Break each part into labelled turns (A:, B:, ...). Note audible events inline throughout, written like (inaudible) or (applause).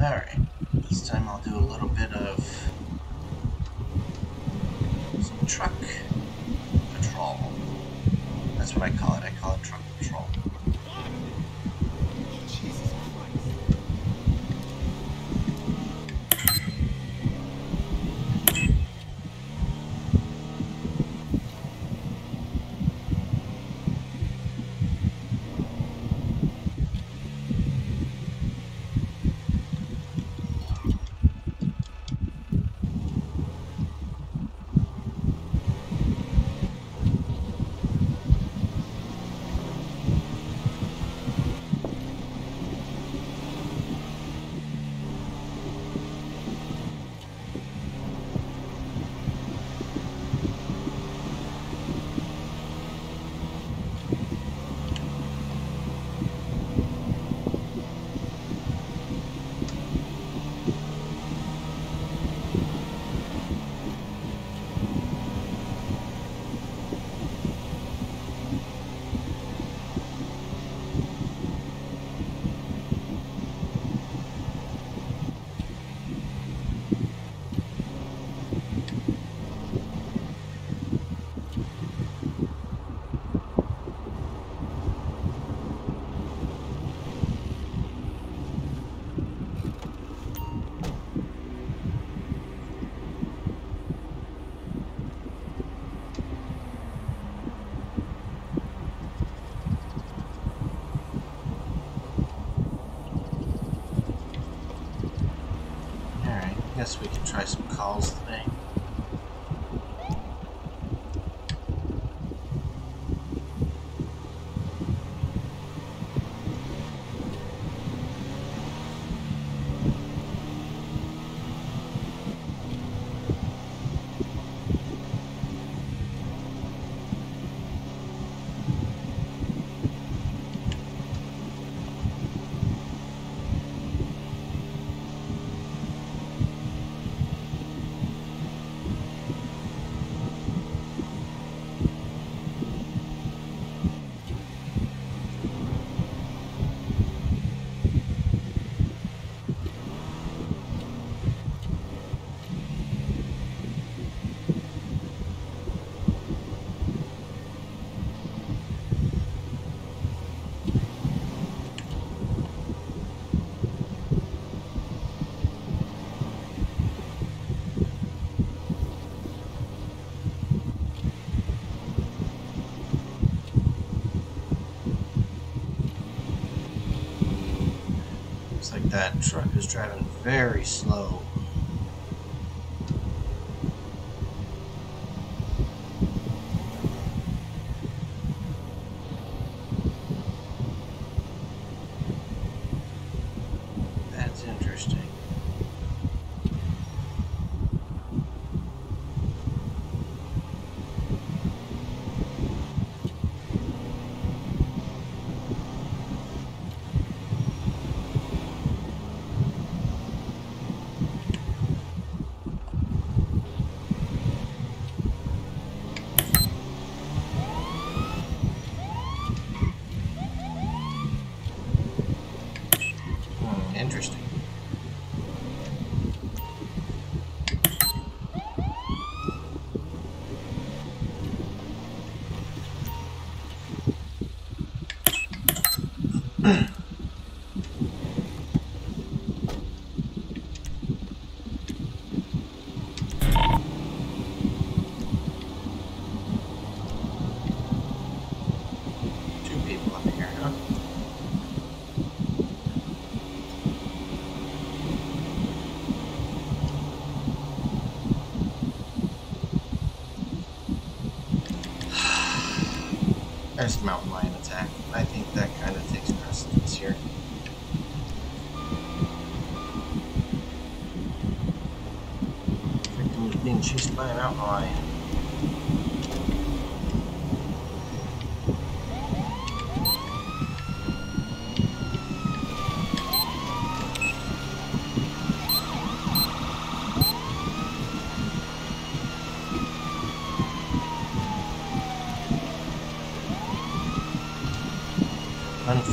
A: Alright, this time I'll do a little bit of some truck patrol. That's what I call it. I call it truck patrol. That truck is driving very slow.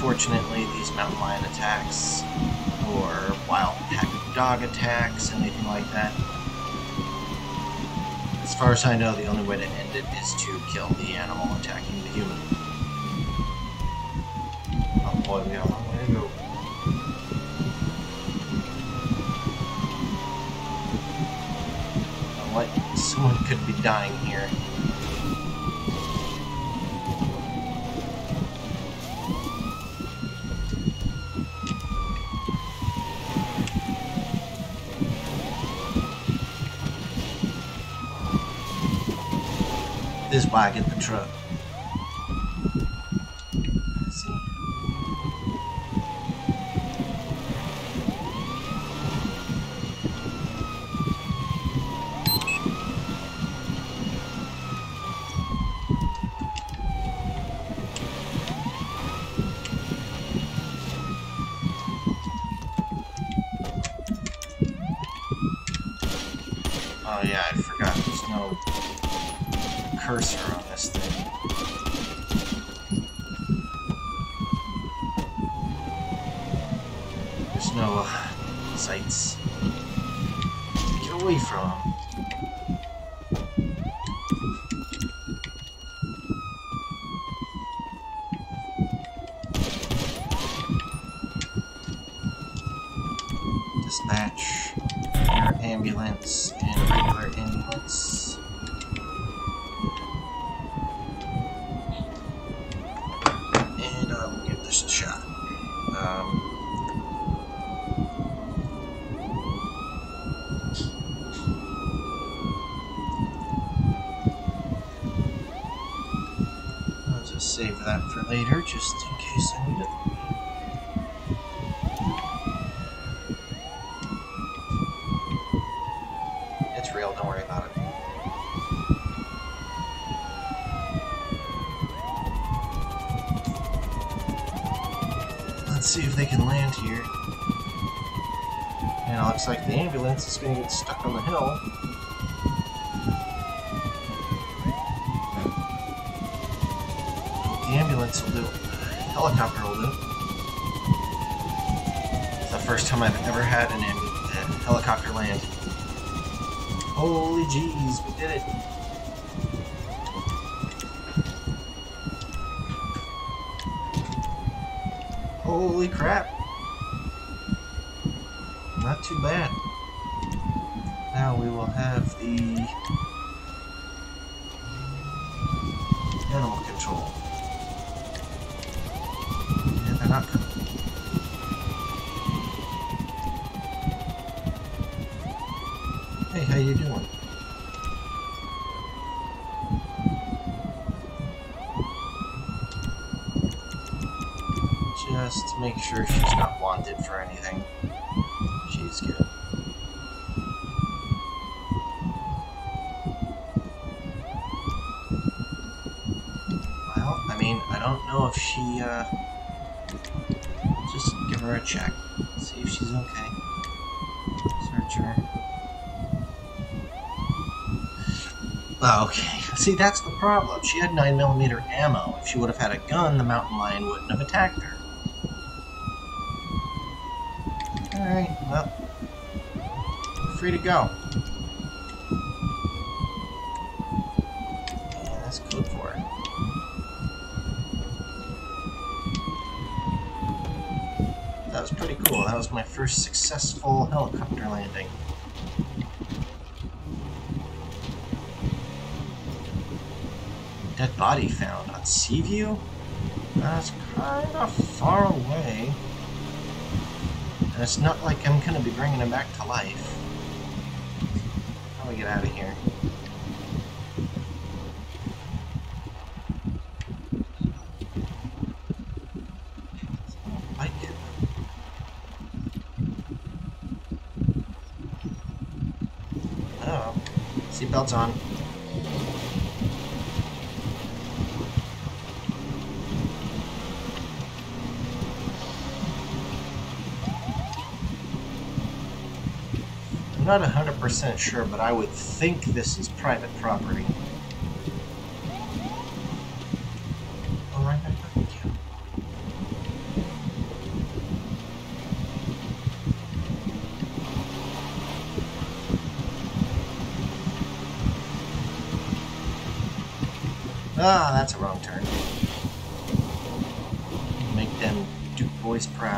A: Unfortunately, these mountain lion attacks or wild pack of dog attacks, anything like that. As far as I know, the only way to end it is to kill the animal attacking the human. Oh boy, we got a long way to go. What? Someone could be dying here. I get the truck. Let's see. Oh yeah, I forgot there's no cursor on this thing. There's no uh, sights. Get away from 'em. Dispatch, air ambulance, and regular ambulance. and Shot. Um, I'll just save that for later, just in case I need it. It's real, don't worry about it. Let's see if they can land here. And it looks ambulance is going to get stuck on the hill. The ambulance will do. Helicopter will do. It's the first time I've ever had an ambu- a helicopter land. Holy jeez, we did it. Holy crap. Not too bad. Now we will have the animal control. They're not coming. Hey, how you doing? Just make sure she's not wanted for anything. She's good. Well, I mean, I don't know if she, uh... Just give her a check. See if she's okay. Search her. Oh, okay. See, that's the problem. She had 9mm ammo. If she would have had a gun, the mountain lion wouldn't have attacked her. Alright, well. Free to go. Yeah, that's code for it. That was pretty cool. That was my first successful helicopter landing. Body found on Seaview? That's kind of far away. And it's not like I'm gonna be bringing him back to life. How do we get out of here? Oh, seatbelt's on. Not 100% sure, but I would think this is private property. Oh, ah, that's a wrong turn. Make them Duke boys proud.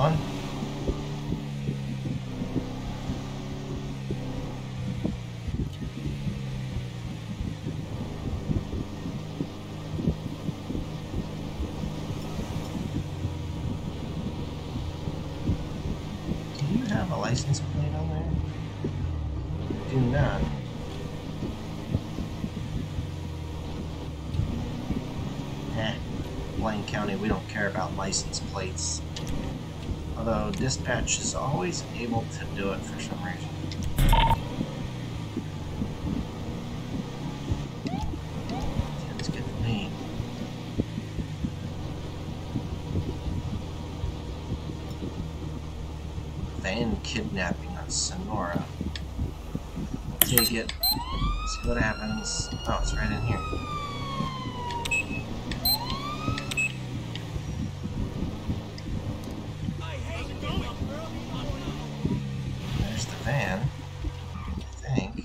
A: Do you have a license plate on there? Do not. Eh, Blaine County, we don't care about license plates. Although dispatch is always able to do it for some reason. Van kidnapping on Sonora. Take it. See what happens. Oh, it's right in here. There's the van. I think.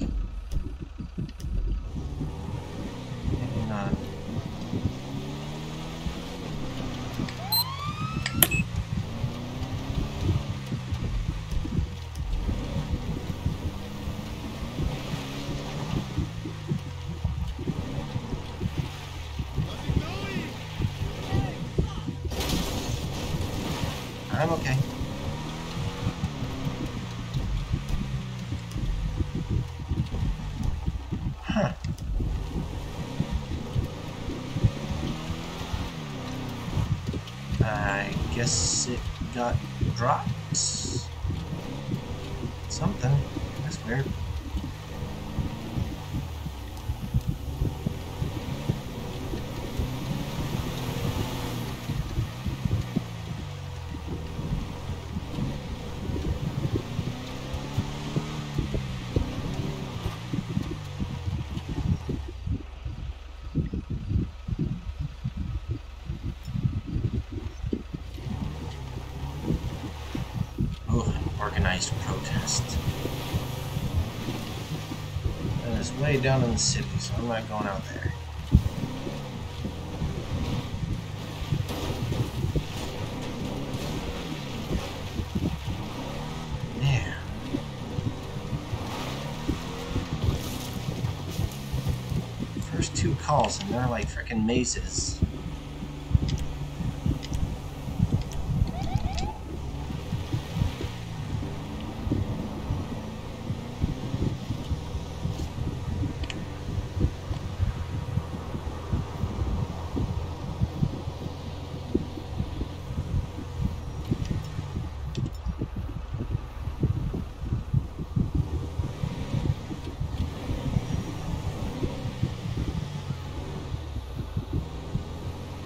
A: Maybe not. I'm okay. Huh. I guess it got dropped. Something. That's weird. Oh, an organized protest. That uh, is way down in the city, so I'm not going out there. Yeah. First two calls, and they're like freaking mazes.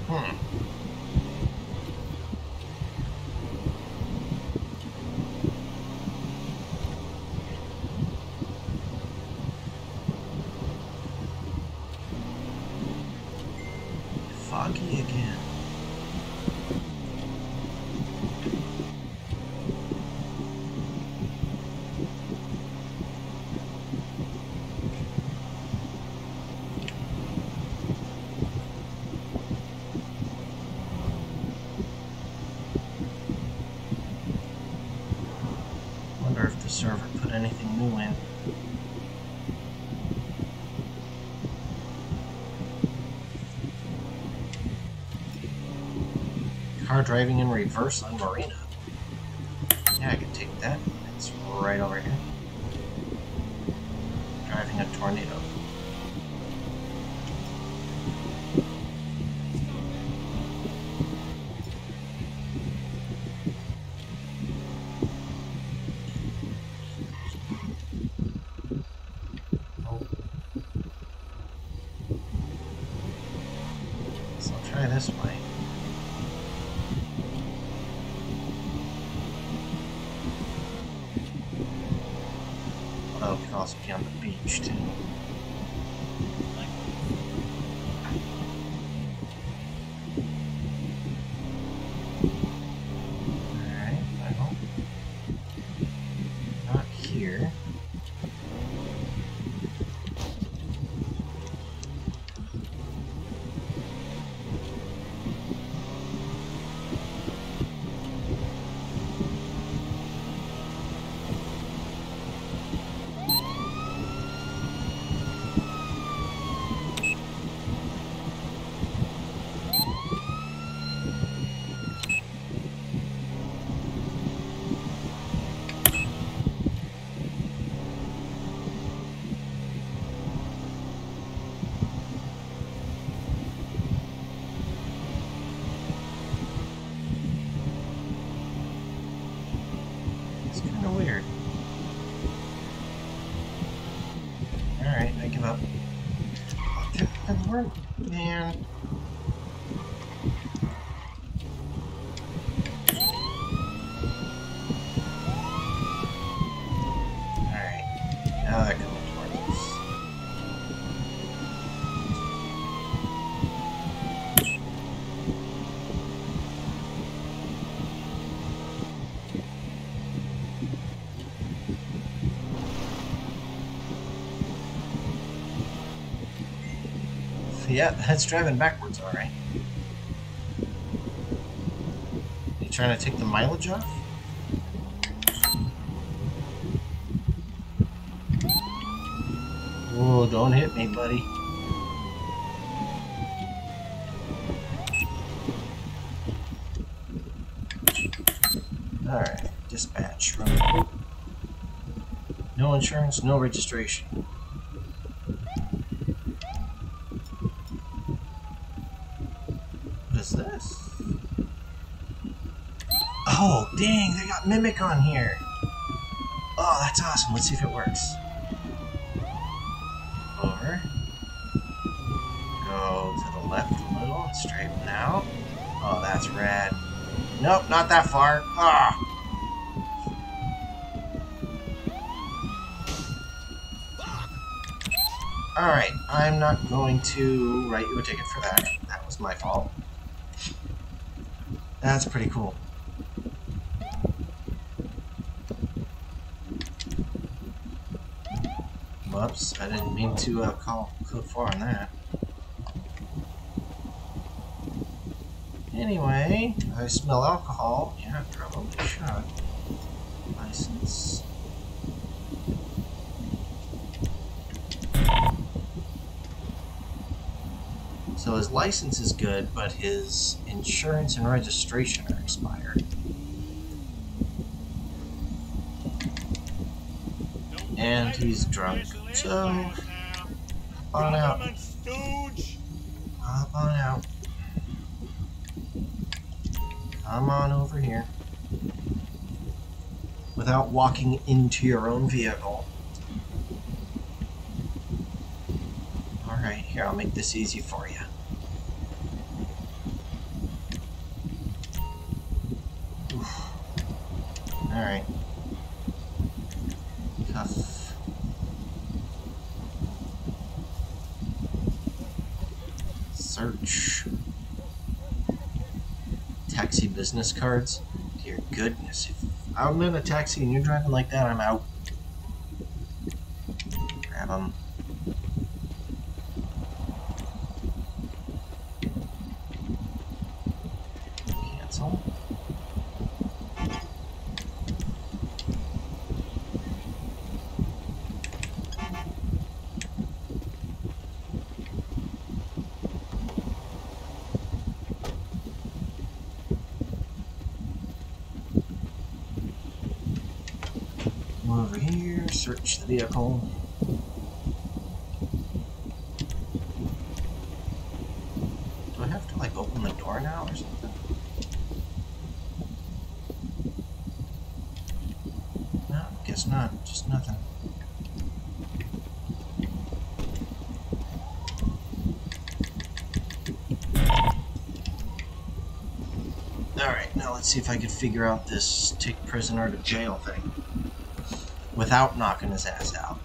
A: Hmm. Foggy again. Wonder if the server put anything new in. Car driving in reverse on Marina. Yeah, I can take that. It's right over here. On the beach, too. Alright, well. Not here. It's kind of weird. Alright, I give up. That work, man. Alright, now they're coming towards us. Yeah, that's driving backwards, alright. You trying to take the mileage off? Oh, don't hit me, buddy. Alright, dispatch. No insurance, no registration. What is this? Oh, dang, they got Mimic on here. Oh, that's awesome. Let's see if it works. Over. Go to the left a little straighten out. Oh, that's rad. Nope, not that far. Ah! Alright, I'm not going to write you a ticket for that. That was my fault. That's pretty cool. Whoops, I didn't mean to uh, call code 4 on that. Anyway, I smell alcohol. Yeah, probably should. License. So his license is good, but his insurance and registration are expired. And he's drunk. So, on out. Hop on out. Come on over here. Without walking into your own vehicle. Alright, here, I'll make this easy for you. Alright. Tough. Search. Taxi business cards? Dear goodness. If I'm in a taxi and you're driving like that, I'm out. Grab them. Cancel. Come over here, search the vehicle. Do I have to like open the door now or something? No, guess not. Just nothing. Alright, now let's see if I can figure out this take prisoner to jail thing without knocking his ass out.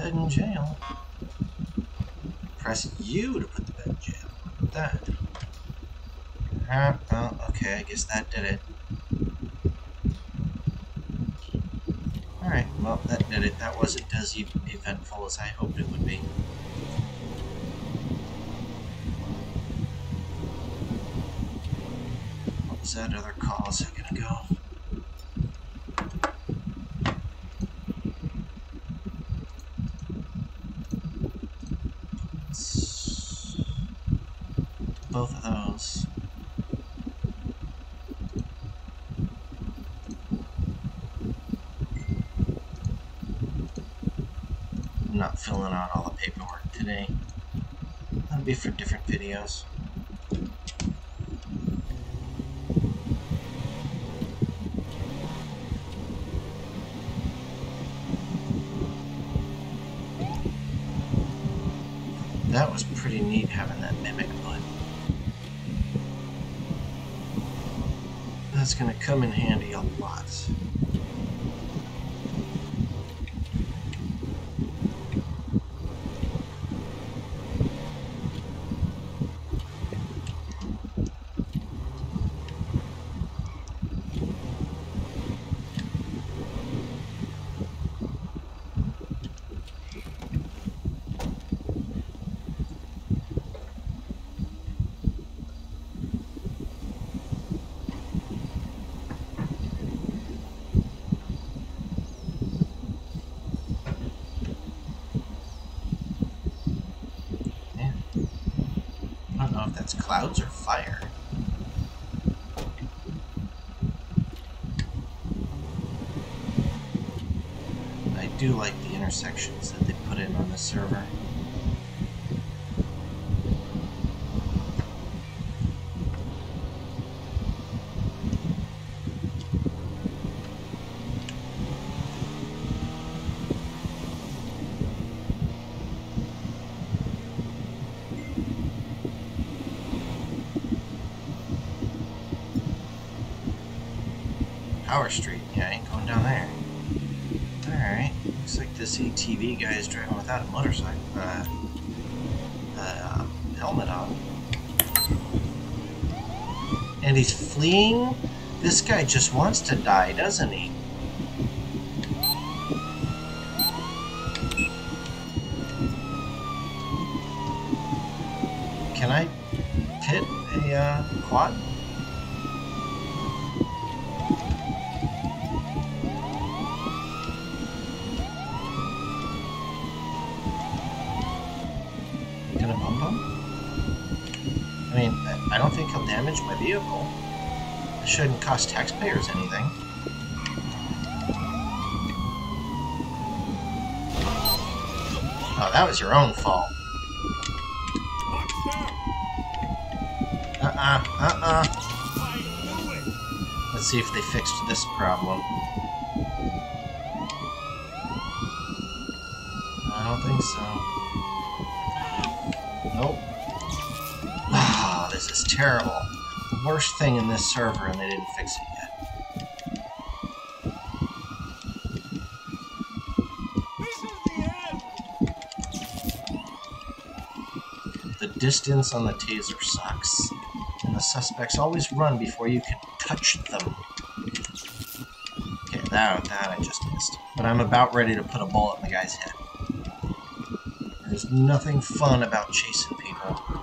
A: bed in jail. Press U to put the bed in jail. That. Uh, well, okay, I guess that did it. Alright, well, that did it. That wasn't as eventful as I hoped it would be. What was that other call a second ago? Not filling out all the paperwork today. That'll be for different videos. That was pretty neat having that mimic button. That's going to come in handy a lot. Clouds or fire? I do like the intersections that they put in on the server. Power Street. Yeah, I ain't going down there. Alright. Looks like this ATV guy is driving without a motorcycle. Uh, uh, helmet on. And he's fleeing? This guy just wants to die, doesn't he? Can I pit a uh, quad? Cost taxpayers anything. Oh, that was your own fault. Uh-uh, uh-uh. Let's see if they fixed this problem. I don't think so. Nope. Ah, (sighs) oh, this is terrible worst thing in this server and they didn't fix it yet. The distance on the taser sucks, and the suspects always run before you can touch them. Okay, that, that I just missed. But I'm about ready to put a bullet in the guy's head. There's nothing fun about chasing people.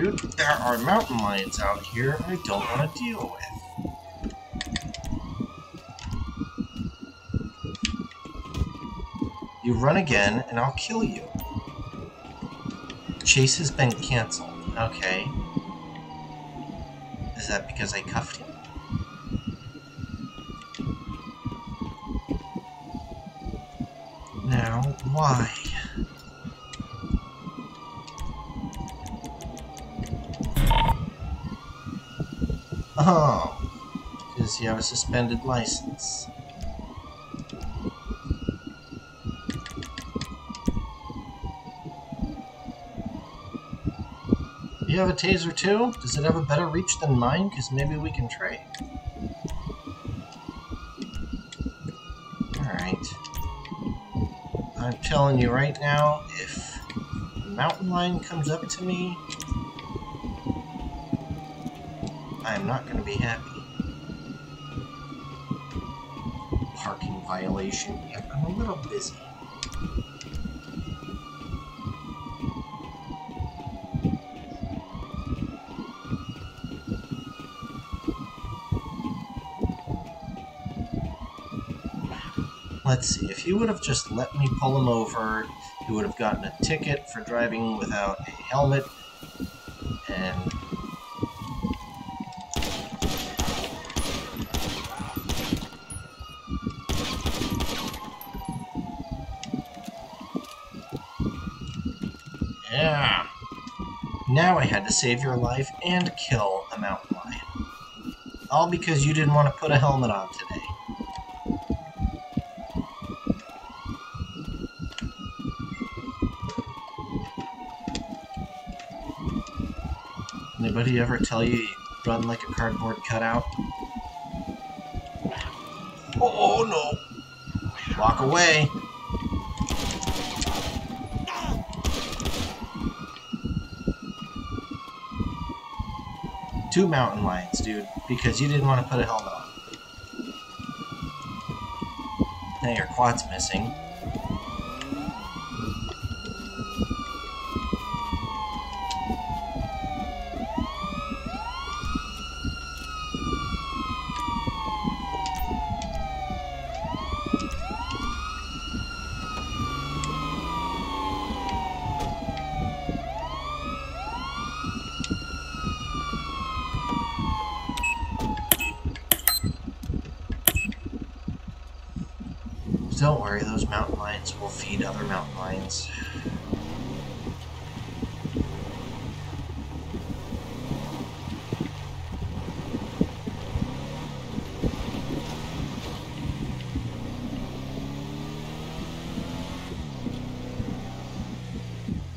A: dude. There are mountain lions out here I don't want to deal with. You run again, and I'll kill you. Chase has been canceled. Okay. Is that because I cuffed him? Now, why? Oh, because you have a suspended license. You have a taser too? Does it have a better reach than mine? Because maybe we can trade. Alright. I'm telling you right now, if mountain lion comes up to me, I am not going to be happy. Parking violation. Yep, I'm a little busy. Let's see, if he would have just let me pull him over, he would have gotten a ticket for driving without a helmet, and Yeah. Now I had to save your life and kill a mountain lion. All because you didn't want to put a helmet on today. Anybody ever tell you you run like a cardboard cutout? Oh no! Walk away! Two mountain lions, dude, because you didn't want to put a helmet on. Now your quad's missing. Don't worry, those mountain lions will feed other mountain lions.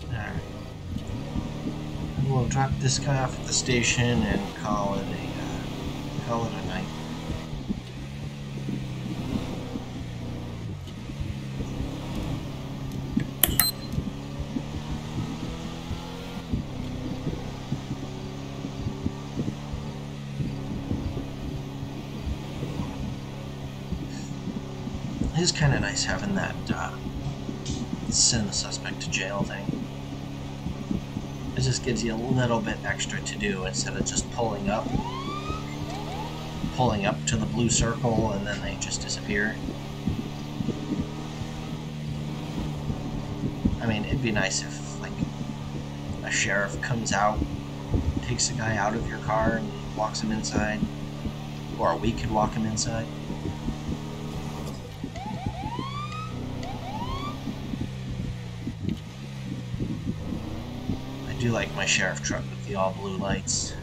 A: Alright. We'll drop this guy off at the station and call it a uh, call it a night. It is kind of nice having that uh, send the suspect to jail thing. It just gives you a little bit extra to do instead of just pulling up. Pulling up to the blue circle and then they just disappear. I mean, it'd be nice if, like, a sheriff comes out, takes a guy out of your car and walks him inside. Or we could walk him inside. Do like my sheriff truck with the all blue lights.